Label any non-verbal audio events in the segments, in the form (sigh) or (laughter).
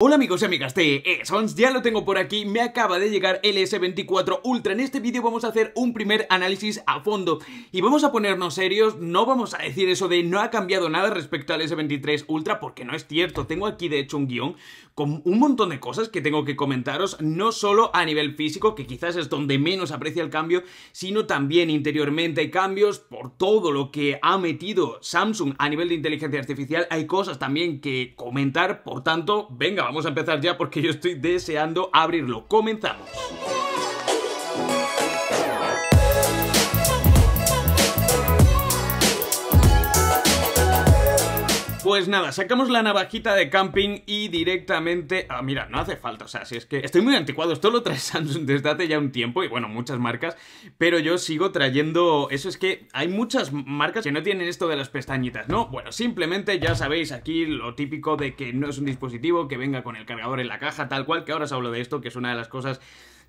Hola amigos y amigas de Sons, ya lo tengo por aquí, me acaba de llegar el S24 Ultra. En este vídeo vamos a hacer un primer análisis a fondo y vamos a ponernos serios, no vamos a decir eso de no ha cambiado nada respecto al S23 Ultra porque no es cierto. Tengo aquí de hecho un guion con un montón de cosas que tengo que comentaros, no solo a nivel físico, que quizás es donde menos aprecia el cambio, sino también interiormente hay cambios por todo lo que ha metido Samsung a nivel de inteligencia artificial. Hay cosas también que comentar, por tanto, venga, vamos a empezar ya porque yo estoy deseando abrirlo. Comenzamos. Pues nada, sacamos la navajita de camping y directamente... Ah, mira, no hace falta, o sea, si es que estoy muy anticuado, esto lo trae Samsung (laughs) desde hace ya un tiempo y bueno, muchas marcas, pero yo sigo trayendo... Eso es que hay muchas marcas que no tienen esto de las pestañitas, ¿no? Bueno, simplemente ya sabéis aquí lo típico de que no es un dispositivo que venga con el cargador en la caja, tal cual, que ahora os hablo de esto, que es una de las cosas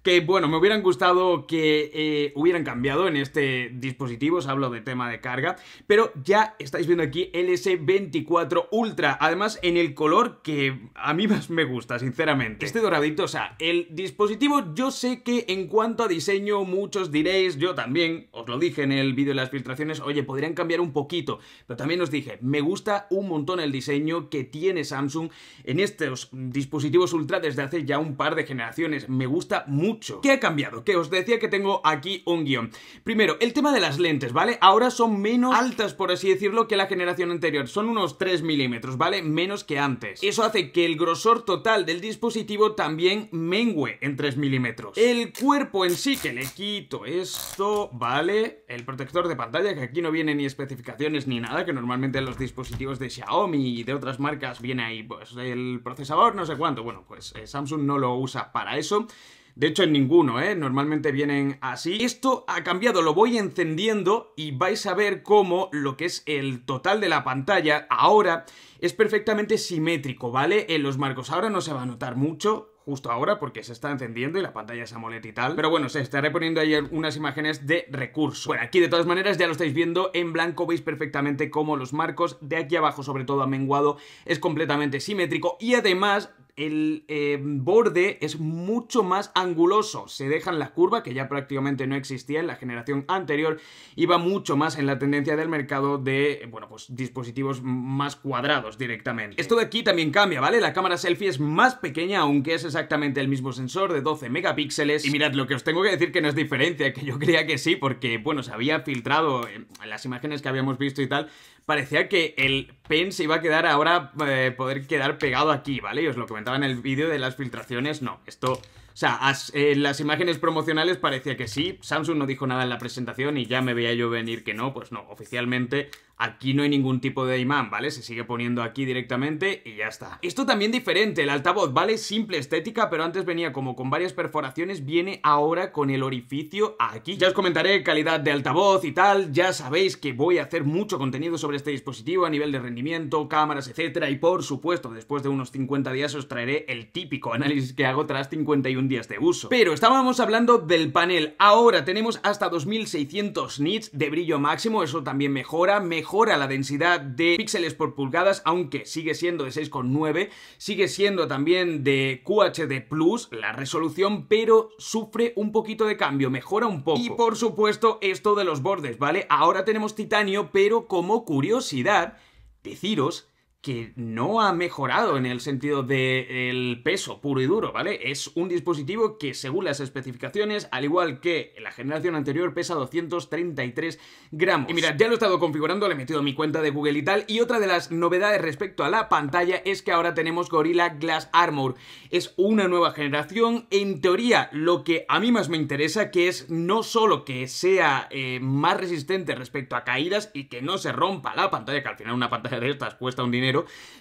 que bueno, me hubieran gustado que eh, hubieran cambiado en este dispositivo, os hablo de tema de carga, pero ya estáis viendo aquí el S24 Ultra, además en el color que a mí más me gusta, sinceramente. Este doradito, o sea, el dispositivo yo sé que en cuanto a diseño muchos diréis, yo también, os lo dije en el vídeo de las filtraciones, oye, podrían cambiar un poquito, pero también os dije, me gusta un montón el diseño que tiene Samsung en estos dispositivos Ultra desde hace ya un par de generaciones, me gusta mucho ¿Qué ha cambiado? Que os decía que tengo aquí un guion. Primero, el tema de las lentes, ¿vale? Ahora son menos altas, por así decirlo, que la generación anterior. Son unos 3 milímetros, ¿vale? Menos que antes. Eso hace que el grosor total del dispositivo también mengüe en 3 milímetros. El cuerpo en sí, que le quito esto, ¿vale? El protector de pantalla, que aquí no viene ni especificaciones ni nada, que normalmente en los dispositivos de Xiaomi y de otras marcas viene ahí, pues, el procesador, no sé cuánto. Bueno, pues eh, Samsung no lo usa para eso. De hecho, en ninguno, ¿eh? Normalmente vienen así. Esto ha cambiado, lo voy encendiendo y vais a ver cómo lo que es el total de la pantalla ahora es perfectamente simétrico, ¿vale? En los marcos ahora no se va a notar mucho, justo ahora porque se está encendiendo y la pantalla es AMOLED y tal. Pero bueno, se estaré poniendo ahí unas imágenes de recurso. Bueno, aquí de todas maneras ya lo estáis viendo en blanco, veis perfectamente cómo los marcos de aquí abajo, sobre todo a menguado, es completamente simétrico y además el eh, borde es mucho más anguloso. Se deja en la curva, que ya prácticamente no existía en la generación anterior, y va mucho más en la tendencia del mercado de, bueno, pues dispositivos más cuadrados directamente. Esto de aquí también cambia, ¿vale? La cámara selfie es más pequeña, aunque es exactamente el mismo sensor de 12 megapíxeles. Y mirad, lo que os tengo que decir que no es diferencia, que yo creía que sí, porque, bueno, se había filtrado en las imágenes que habíamos visto y tal, parecía que el pen se iba a quedar ahora, eh, poder quedar pegado aquí, ¿vale? Y os lo comentaba en el vídeo de las filtraciones, no, esto o sea, en las imágenes promocionales parecía que sí, Samsung no dijo nada en la presentación y ya me veía yo venir que no, pues no, oficialmente aquí no hay ningún tipo de imán, ¿vale? Se sigue poniendo aquí directamente y ya está. Esto también diferente, el altavoz, ¿vale? Simple estética, pero antes venía como con varias perforaciones, viene ahora con el orificio aquí. Ya os comentaré calidad de altavoz y tal, ya sabéis que voy a hacer mucho contenido sobre este dispositivo a nivel de rendimiento, cámaras, etcétera, y por supuesto, después de unos 50 días os traeré el típico (laughs) análisis que hago tras 51 días de uso. Pero estábamos hablando del panel. Ahora tenemos hasta 2600 nits de brillo máximo, eso también mejora, mejora la densidad de píxeles por pulgadas, aunque sigue siendo de 6,9, sigue siendo también de QHD Plus la resolución, pero sufre un poquito de cambio, mejora un poco. Y por supuesto esto de los bordes, ¿vale? Ahora tenemos titanio, pero como curiosidad, deciros que no ha mejorado en el sentido del peso puro y duro, ¿vale? Es un dispositivo que según las especificaciones, al igual que la generación anterior, pesa 233 gramos. Y mirad, ya lo he estado configurando, le he metido mi cuenta de Google y tal, y otra de las novedades respecto a la pantalla es que ahora tenemos Gorilla Glass Armor. Es una nueva generación, en teoría lo que a mí más me interesa, que es no solo que sea eh, más resistente respecto a caídas y que no se rompa la pantalla, que al final una pantalla de estas cuesta un dinero,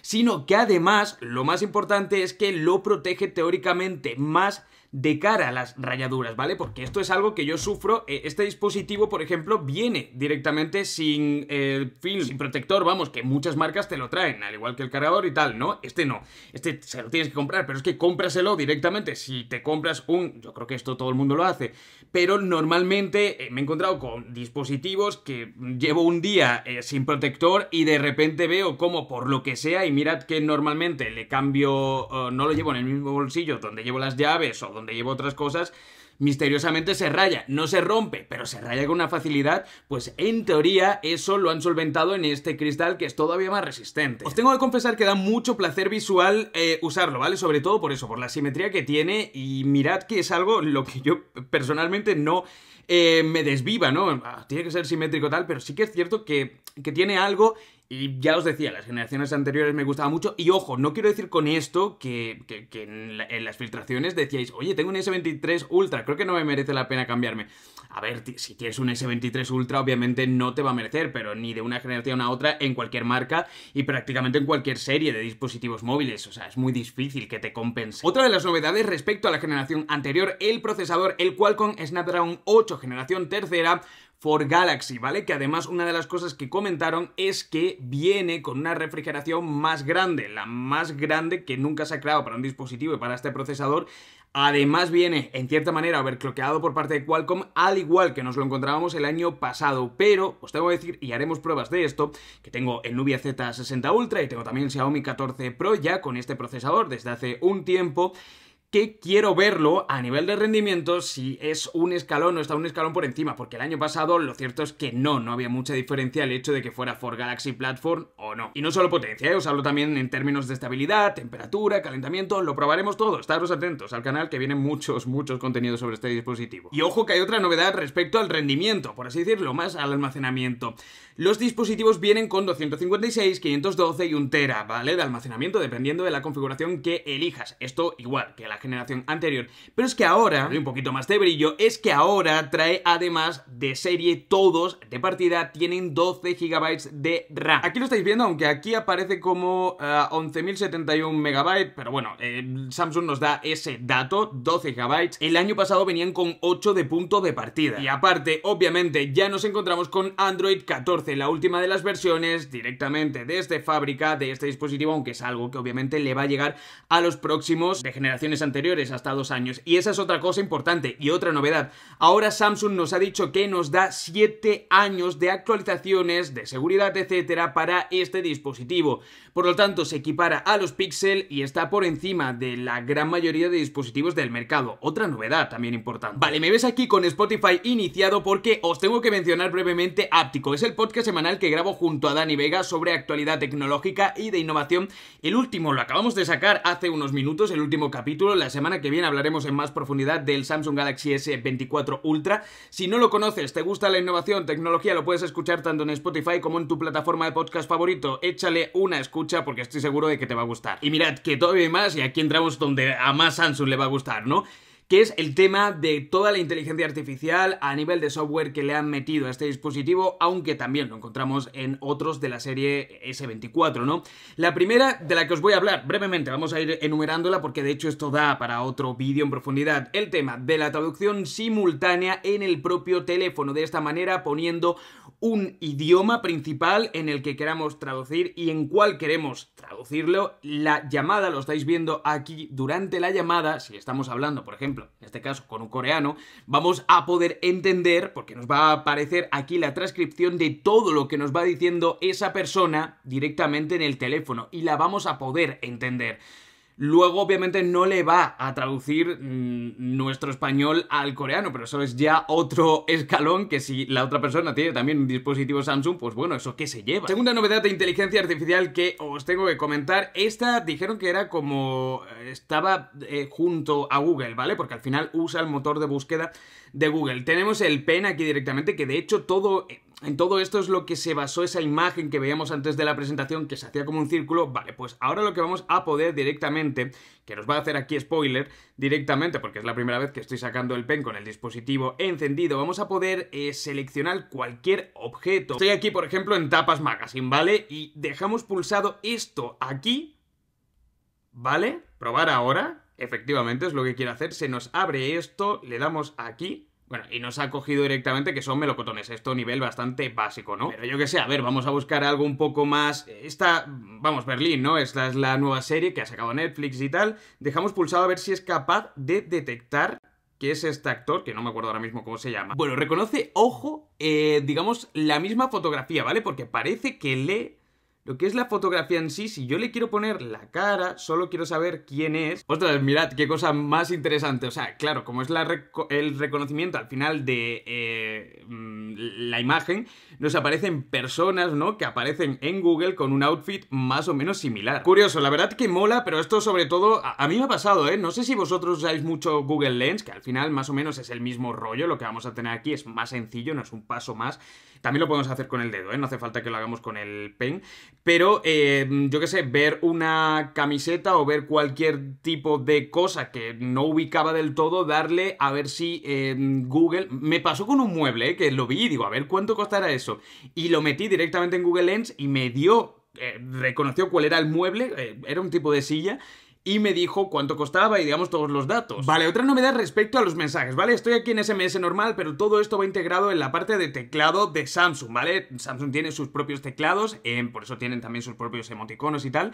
sino que además lo más importante es que lo protege teóricamente más de cara a las rayaduras, ¿vale? Porque esto es algo que yo sufro. Eh, este dispositivo, por ejemplo, viene directamente sin eh, film, sin protector, vamos, que muchas marcas te lo traen, al igual que el cargador y tal, ¿no? Este no. Este se lo tienes que comprar, pero es que cómpraselo directamente. Si te compras un. Yo creo que esto todo el mundo lo hace. Pero normalmente eh, me he encontrado con dispositivos que llevo un día sin protector y de repente veo como por lo que sea, y mirad que normalmente le cambio. no lo llevo en el mismo bolsillo donde llevo las llaves o donde llevo otras cosas, misteriosamente se raya, no se rompe, pero se raya con una facilidad, pues en teoría eso lo han solventado en este cristal que es todavía más resistente. Os tengo que confesar que da mucho placer visual eh, usarlo, ¿vale? Sobre todo por eso, por la simetría que tiene y mirad que es algo lo que yo personalmente no eh, me desviva, ¿no? Ah, tiene que ser simétrico tal, pero sí que es cierto que, que tiene algo y ya os decía, las generaciones anteriores me gustaba mucho. Y ojo, no quiero decir con esto que, en, en, las filtraciones decíais, oye, tengo un S23 Ultra, creo que no me merece la pena cambiarme. A ver, si tienes un S23 Ultra, obviamente no te va a merecer, pero ni de una generación a otra en cualquier marca y prácticamente en cualquier serie de dispositivos móviles. O sea, es muy difícil que te compense. Otra de las novedades respecto a la generación anterior, el procesador, el Qualcomm Snapdragon 8 generación tercera, for Galaxy, ¿vale? Que además una de las cosas que comentaron es que viene con una refrigeración más grande, la más grande que nunca se ha creado para un dispositivo y para este procesador. Además viene, en cierta manera, overclockeado por parte de Qualcomm, al igual que nos lo encontrábamos el año pasado. Pero, os tengo que decir, y haremos pruebas de esto, que tengo el Nubia Z60 Ultra y tengo también el Xiaomi 14 Pro ya con este procesador desde hace un tiempo que quiero verlo a nivel de rendimiento si es un escalón o está un escalón por encima, porque el año pasado lo cierto es que no, no había mucha diferencia el hecho de que fuera for Galaxy Platform o no. Y no solo potencia, ¿eh? os hablo también en términos de estabilidad, temperatura, calentamiento, lo probaremos todo, estaros atentos al canal que vienen muchos, muchos contenidos sobre este dispositivo. Y ojo que hay otra novedad respecto al rendimiento, por así decirlo, más al almacenamiento. Los dispositivos vienen con 256, 512 y 1 tera, ¿vale? De almacenamiento dependiendo de la configuración que elijas. Esto igual que la generación anterior. Pero es que ahora, un poquito más de brillo, es que ahora trae además de serie todos de partida tienen 12 GB de RAM. Aquí lo estáis viendo, aunque aquí aparece como 11.071 eh, MB, pero bueno, eh, Samsung nos da ese dato, 12 GB. El año pasado venían con 8 de punto de partida. Y aparte, obviamente, ya nos encontramos con Android 14 la última de las versiones directamente desde fábrica de este dispositivo, aunque es algo que obviamente le va a llegar a los próximos de generaciones anteriores, hasta dos años. Y esa es otra cosa importante y otra novedad. Ahora Samsung nos ha dicho que nos da 7 años de actualizaciones, de seguridad, etcétera, para este dispositivo. Por lo tanto, se equipara a los Pixel y está por encima de la gran mayoría de dispositivos del mercado. Otra novedad también importante. Vale, me ves aquí con Spotify iniciado porque os tengo que mencionar brevemente Áptico. Es el podcast semanal que grabo junto a Dani Vega sobre actualidad tecnológica y de innovación. El último lo acabamos de sacar hace unos minutos, el último capítulo. La semana que viene hablaremos en más profundidad del Samsung Galaxy S24 Ultra. Si no lo conoces, te gusta la innovación, tecnología, lo puedes escuchar tanto en Spotify como en tu plataforma de podcast favorito. Échale una escucha porque estoy seguro de que te va a gustar. Y mirad que todavía hay más y aquí entramos donde a más Samsung le va a gustar, ¿no? Que es el tema de toda la inteligencia artificial a nivel de software que le han metido a este dispositivo, aunque también lo encontramos en otros de la serie S24, ¿no? La primera de la que os voy a hablar brevemente, vamos a ir enumerándola porque de hecho esto da para otro vídeo en profundidad, el tema de la traducción simultánea en el propio teléfono, de esta manera poniendo un idioma principal en el que queramos traducir y en cuál queremos traducirlo. La llamada, lo estáis viendo aquí, durante la llamada, si estamos hablando, por ejemplo, en este caso con un coreano, vamos a poder entender, porque nos va a aparecer aquí la transcripción de todo lo que nos va diciendo esa persona directamente en el teléfono y la vamos a poder entender. Luego, obviamente, no le va a traducir mm, nuestro español al coreano, pero eso es ya otro escalón que si la otra persona tiene también un dispositivo Samsung, pues bueno, eso que se lleva. Segunda novedad de inteligencia artificial que os tengo que comentar, esta dijeron que era como eh, estaba eh, junto a Google, ¿vale? Porque al final usa el motor de búsqueda de Google. Tenemos el pen aquí directamente, que de hecho todo en todo esto es lo que se basó esa imagen que veíamos antes de la presentación, que se hacía como un círculo. Vale, pues ahora lo que vamos a poder directamente, que nos va a hacer aquí spoiler, directamente, porque es la primera vez que estoy sacando el pen con el dispositivo encendido, vamos a poder eh, seleccionar cualquier objeto. Estoy aquí, por ejemplo, en Tapas Magazine, ¿vale? Y dejamos pulsado esto aquí, ¿vale? Probar ahora efectivamente es lo que quiero hacer, se nos abre esto, le damos aquí bueno, y nos ha cogido directamente que son melocotones. Esto nivel bastante básico, ¿no? Pero yo que sé, a ver, vamos a buscar algo un poco más... Esta, vamos, Berlín, ¿no? Esta es la nueva serie que ha sacado Netflix y tal. Dejamos pulsado a ver si es capaz de detectar que es este actor, que no me acuerdo ahora mismo cómo se llama. Bueno, reconoce, ojo, eh, digamos, la misma fotografía, ¿vale? Porque parece que lee lo que es la fotografía en sí, si yo le quiero poner la cara, solo quiero saber quién es. Ostras, mirad, qué cosa más interesante. O sea, claro, como es el reconocimiento al final de eh, mm, la imagen, nos aparecen personas, ¿no? Que aparecen en Google con un outfit más o menos similar. Curioso, la verdad que mola, pero esto sobre todo, a, mí me ha pasado, ¿eh? No sé si vosotros usáis mucho Google Lens, que al final más o menos es el mismo rollo, lo que vamos a tener aquí es más sencillo, no es un paso más. También lo podemos hacer con el dedo, ¿eh? No hace falta que lo hagamos con el pen. Pero, eh, yo qué sé, ver una camiseta o ver cualquier tipo de cosa que no ubicaba del todo, darle a ver si Google... Me pasó con un mueble, ¿eh? Que lo vi y digo, a ver cuánto costará eso. Y lo metí directamente en Google Lens y me dio... Eh, reconoció cuál era el mueble, eh, era un tipo de silla y me dijo cuánto costaba y digamos todos los datos. Vale, otra novedad respecto a los mensajes, ¿vale? Estoy aquí en SMS normal, pero todo esto va integrado en la parte de teclado de Samsung, ¿vale? Samsung tiene sus propios teclados, por eso tienen también sus propios emoticonos y tal.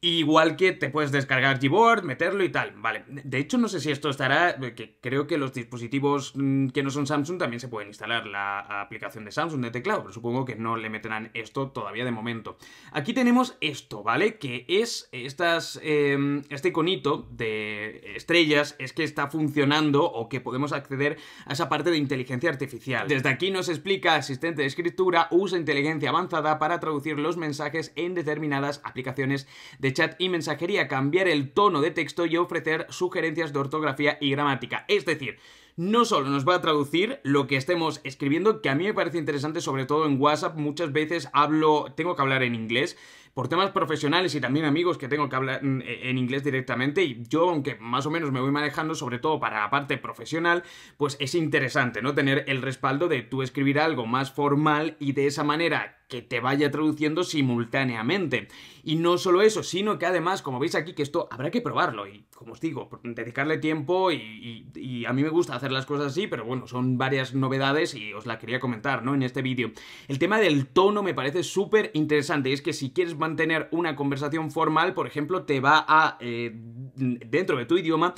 Igual que te puedes descargar Gboard, meterlo y tal. Vale, de hecho no sé si esto estará, que creo que los dispositivos mm, que no son Samsung también se pueden instalar la aplicación de Samsung de teclado, pero supongo que no le meterán esto todavía de momento. Aquí tenemos esto, ¿vale? Que es estas, em, este iconito de estrellas, es que está funcionando o que podemos acceder a esa parte de inteligencia artificial. Desde aquí nos explica asistente de escritura, usa inteligencia avanzada para traducir los mensajes en determinadas aplicaciones de de chat y mensajería, cambiar el tono de texto y ofrecer sugerencias de ortografía y gramática. Es decir, no solo nos va a traducir lo que estemos escribiendo, que a mí me parece interesante, sobre todo en WhatsApp, muchas veces hablo, tengo que hablar en inglés, por temas profesionales y también amigos que tengo que hablar en inglés directamente y yo, aunque más o menos me voy manejando, sobre todo para la parte profesional, pues es interesante, ¿no? Tener el respaldo de tú escribir algo más formal y de esa manera que te vaya traduciendo simultáneamente. Y no solo eso, sino que además, como veis aquí, que esto habrá que probarlo y, como os digo, dedicarle tiempo y, a mí me gusta hacer las cosas así, pero bueno, son varias novedades y os la quería comentar, ¿no? En este vídeo. El tema del tono me parece súper interesante es que si quieres mantener una conversación formal, por ejemplo, te va a, eh, dentro de tu idioma,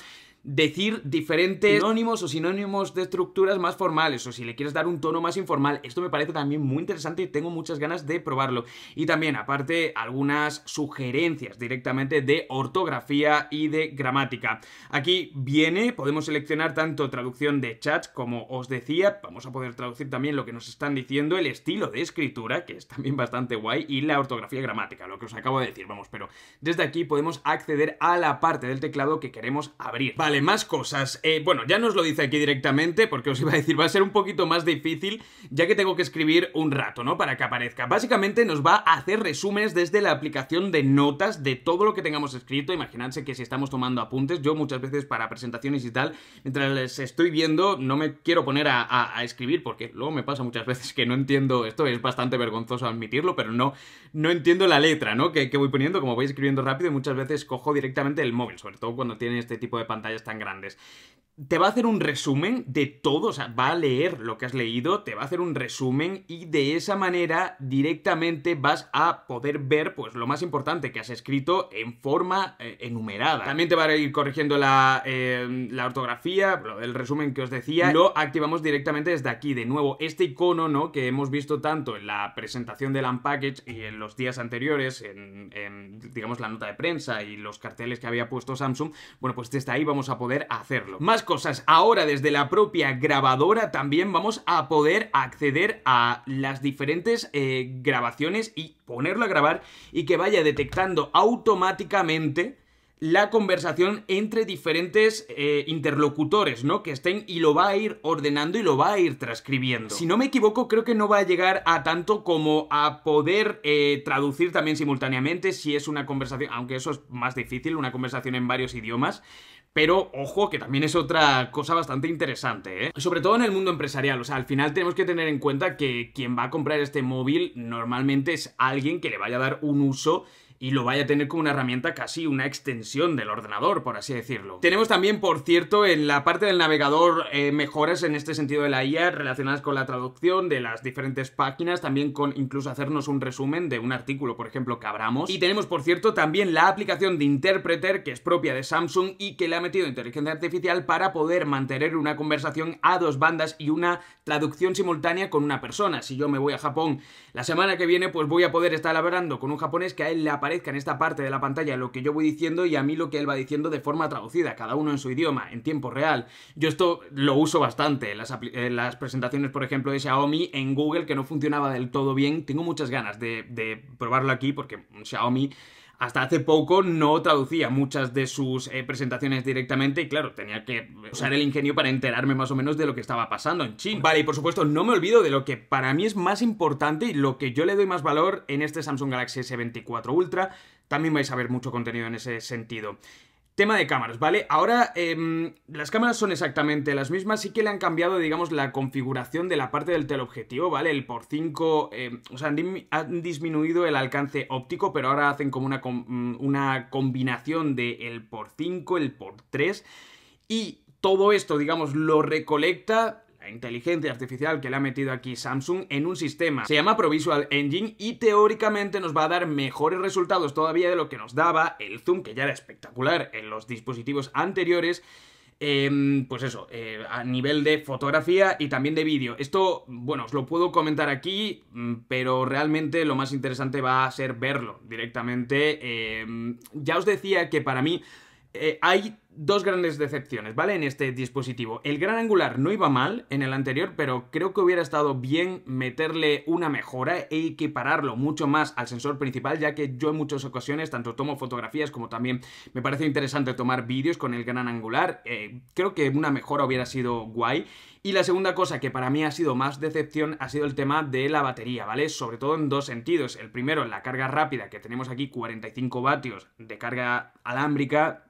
decir diferentes sinónimos o sinónimos de estructuras más formales o si le quieres dar un tono más informal. Esto me parece también muy interesante y tengo muchas ganas de probarlo. Y también, aparte, algunas sugerencias directamente de ortografía y de gramática. Aquí viene, podemos seleccionar tanto traducción de chat como os decía, vamos a poder traducir también lo que nos están diciendo, el estilo de escritura, que es también bastante guay, y la ortografía gramática, lo que os acabo de decir, vamos, pero desde aquí podemos acceder a la parte del teclado que queremos abrir. Vale, más cosas. Eh, bueno, ya nos lo dice aquí directamente, porque os iba a decir, va a ser un poquito más difícil, ya que tengo que escribir un rato, ¿no? Para que aparezca. Básicamente nos va a hacer resúmenes desde la aplicación de notas de todo lo que tengamos escrito. Imaginadse que si estamos tomando apuntes, yo muchas veces para presentaciones y tal, mientras les estoy viendo, no me quiero poner a, escribir, porque luego me pasa muchas veces que no entiendo, esto es bastante vergonzoso admitirlo, pero no, no entiendo la letra, ¿no? Que, voy poniendo, como voy escribiendo rápido, y muchas veces cojo directamente el móvil, sobre todo cuando tiene este tipo de pantallas tan grandes te va a hacer un resumen de todo, o sea, va a leer lo que has leído, te va a hacer un resumen y de esa manera directamente vas a poder ver pues lo más importante que has escrito en forma eh, enumerada. También te va a ir corrigiendo la, eh, la ortografía, el resumen que os decía, lo activamos directamente desde aquí. De nuevo, este icono, ¿no? Que hemos visto tanto en la presentación del Unpackage y en los días anteriores, en, digamos la nota de prensa y los carteles que había puesto Samsung, bueno, pues desde ahí vamos a poder hacerlo. Cosas. Ahora desde la propia grabadora también vamos a poder acceder a las diferentes eh, grabaciones y ponerlo a grabar y que vaya detectando automáticamente la conversación entre diferentes eh, interlocutores, ¿no? Que estén y lo va a ir ordenando y lo va a ir transcribiendo. Si no me equivoco, creo que no va a llegar a tanto como a poder eh, traducir también simultáneamente si es una conversación, aunque eso es más difícil, una conversación en varios idiomas. Pero ojo, que también es otra cosa bastante interesante, ¿eh? Sobre todo en el mundo empresarial, o sea, al final tenemos que tener en cuenta que quien va a comprar este móvil normalmente es alguien que le vaya a dar un uso y lo vaya a tener como una herramienta casi una extensión del ordenador, por así decirlo. Tenemos también, por cierto, en la parte del navegador eh, mejoras en este sentido de la IA relacionadas con la traducción de las diferentes páginas, también con incluso hacernos un resumen de un artículo, por ejemplo, que abramos. Y tenemos, por cierto, también la aplicación de Interpreter, que es propia de Samsung y que le ha metido inteligencia artificial para poder mantener una conversación a dos bandas y una traducción simultánea con una persona. Si yo me voy a Japón la semana que viene, pues voy a poder estar hablando con un japonés que a él le aparezca en esta parte de la pantalla lo que yo voy diciendo y a mí lo que él va diciendo de forma traducida, cada uno en su idioma, en tiempo real. Yo esto lo uso bastante las, las presentaciones, por ejemplo, de Xiaomi en Google, que no funcionaba del todo bien. Tengo muchas ganas de, de probarlo aquí porque Xiaomi hasta hace poco no traducía muchas de sus eh, presentaciones directamente y claro, tenía que usar el ingenio para enterarme más o menos de lo que estaba pasando en China. Vale, y por supuesto no me olvido de lo que para mí es más importante y lo que yo le doy más valor en este Samsung Galaxy S24 Ultra. También vais a ver mucho contenido en ese sentido. Tema de cámaras, ¿vale? Ahora em, las cámaras son exactamente las mismas, sí que le han cambiado, digamos, la configuración de la parte del teleobjetivo, ¿vale? El por 5, em, o sea, han, disminuido el alcance óptico, pero ahora hacen como una, mm, una combinación de el por 5, el por 3, y todo esto, digamos, lo recolecta inteligencia artificial que le ha metido aquí Samsung en un sistema. Se llama ProVisual Engine y teóricamente nos va a dar mejores resultados todavía de lo que nos daba el zoom, que ya era espectacular en los dispositivos anteriores. Em, pues eso, eh, a nivel de fotografía y también de vídeo. Esto, bueno, os lo puedo comentar aquí, mm, pero realmente lo más interesante va a ser verlo directamente. Em, ya os decía que para mí eh, hay dos grandes decepciones, ¿vale? En este dispositivo. El gran angular no iba mal en el anterior, pero creo que hubiera estado bien meterle una mejora e equipararlo mucho más al sensor principal, ya que yo en muchas ocasiones tanto tomo fotografías como también me parece interesante tomar vídeos con el gran angular. Eh, creo que una mejora hubiera sido guay. Y la segunda cosa que para mí ha sido más decepción ha sido el tema de la batería, ¿vale? Sobre todo en dos sentidos. El primero, la carga rápida, que tenemos aquí 45 vatios de carga alámbrica,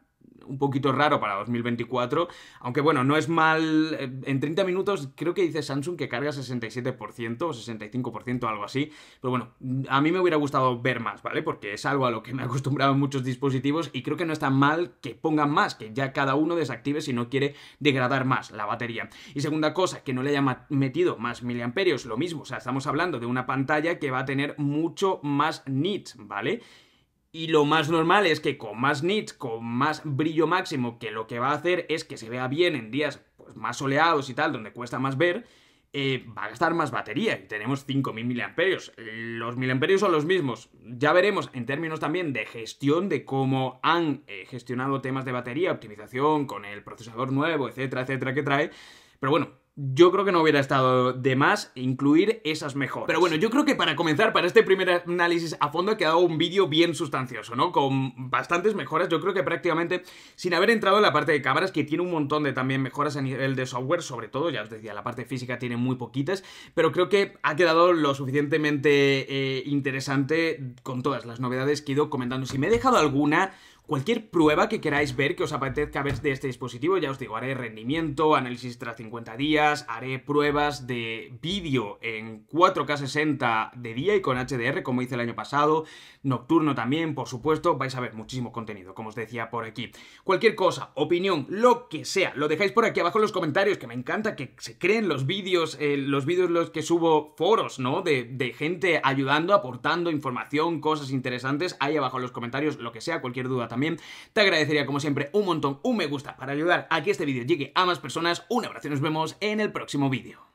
un poquito raro para 2024, aunque bueno, no es mal, eh, en 30 minutos creo que dice Samsung que carga 67% o 65%, algo así, pero bueno, a mí me hubiera gustado ver más, ¿vale? Porque es algo a lo que me (laughs) he acostumbrado en muchos dispositivos y creo que no está mal que pongan más, que ya cada uno desactive si no quiere degradar más la batería. Y segunda cosa, que no le haya metido más miliamperios, lo mismo, o sea, estamos hablando de una pantalla que va a tener mucho más nits, ¿vale? Y lo más normal es que con más nits, con más brillo máximo, que lo que va a hacer es que se vea bien en días pues, más soleados y tal, donde cuesta más ver, eh, va a gastar más batería y tenemos 5.000 miliamperios. Los miliamperios son los mismos. Ya veremos en términos también de gestión, de cómo han eh, gestionado temas de batería, optimización con el procesador nuevo, etcétera, etcétera, que trae. Pero bueno, yo creo que no hubiera estado de más incluir esas mejoras. Pero bueno, yo creo que para comenzar, para este primer análisis a fondo, ha quedado un vídeo bien sustancioso, ¿no? Con bastantes mejoras, yo creo que prácticamente sin haber entrado en la parte de cámaras, que tiene un montón de también mejoras a nivel de software, sobre todo, ya os decía, la parte física tiene muy poquitas, pero creo que ha quedado lo suficientemente eh, interesante con todas las novedades que he ido comentando. Si me he dejado alguna, Cualquier prueba que queráis ver, que os apetezca ver de este dispositivo, ya os digo, haré rendimiento, análisis tras 50 días, haré pruebas de vídeo en 4K 60 de día y con HDR, como hice el año pasado, nocturno también, por supuesto, vais a ver muchísimo contenido, como os decía por aquí. Cualquier cosa, opinión, lo que sea, lo dejáis por aquí abajo en los comentarios, que me encanta que se creen los vídeos, eh, los vídeos los que subo foros, ¿no? De, de gente ayudando, aportando información, cosas interesantes, ahí abajo en los comentarios, lo que sea, cualquier duda también también. Te agradecería como siempre un montón, un me gusta para ayudar a que este vídeo llegue a más personas. Un abrazo y nos vemos en el próximo vídeo.